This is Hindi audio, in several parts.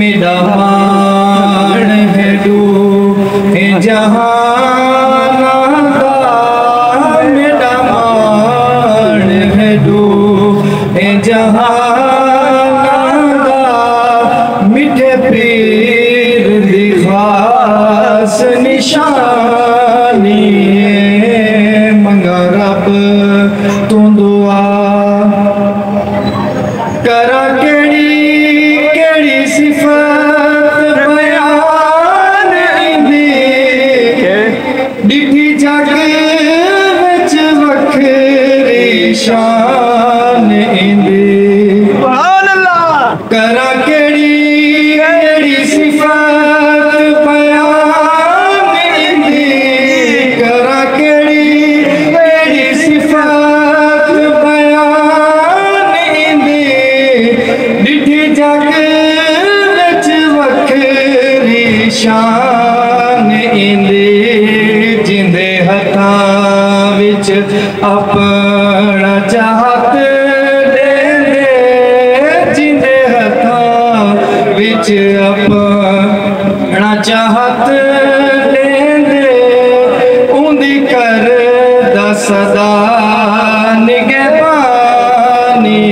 मेरा दबान है जहाँ श ईंदा करा कहिड़ी अहिड़ी सिफ़ भया ईंदी करड़ी अहिड़ी सिफ़ भया ईंदी ॾिठी जगल च वखरी शां अपना चाहत लेंदे उंदी कर दसदा निगे पानी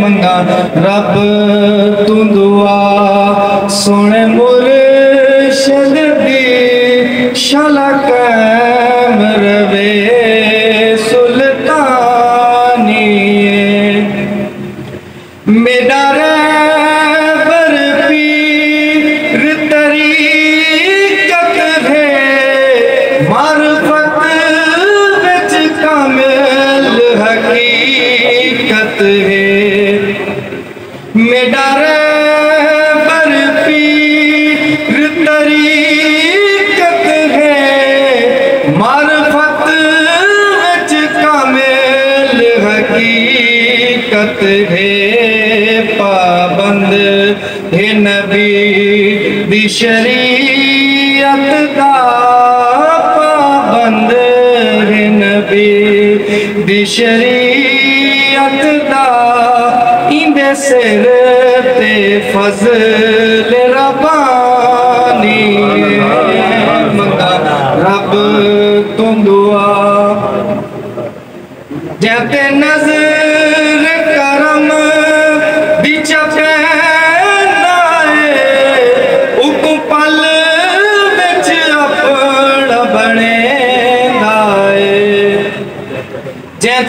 मंगा रब तू दुआ सुने मुर शरीयत का पाबंद है नबी दी इंदे सिर ते फजल रबानी मंगा रब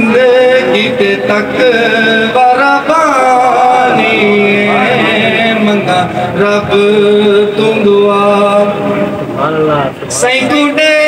जिंदगी तक बरा पानी मंगा रब तुम दुआ सैकड़े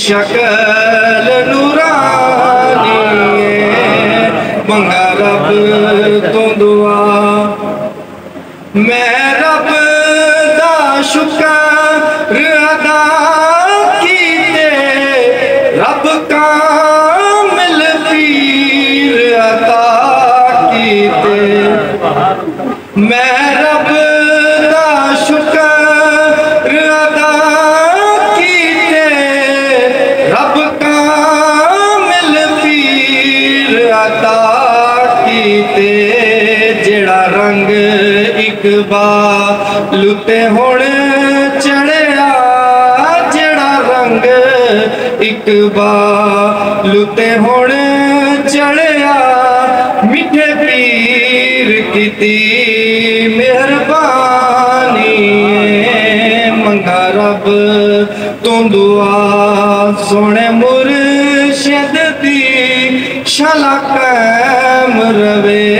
शकल नूरानी मंगा रब तो दुआ मैं रब का शुक्र ਜਜ਼ਬਾ ਲੁੱਟੇ ਹੁਣ ਚੜਿਆ ਜਿਹੜਾ ਰੰਗ ਇਕਬਾ ਲੁੱਟੇ ਹੁਣ ਚੜਿਆ ਮਿੱਠੇ ਪੀਰ ਕੀਤੀ ਮਿਹਰਬਾਨੀ ਮੰਗਾ ਰੱਬ ਤੋਂ ਦੁਆ ਸੋਹਣੇ ਮੁਰਸ਼ਿਦ ਦੀ ਸ਼ਲਾ ਕਾਇਮ ਰਵੇ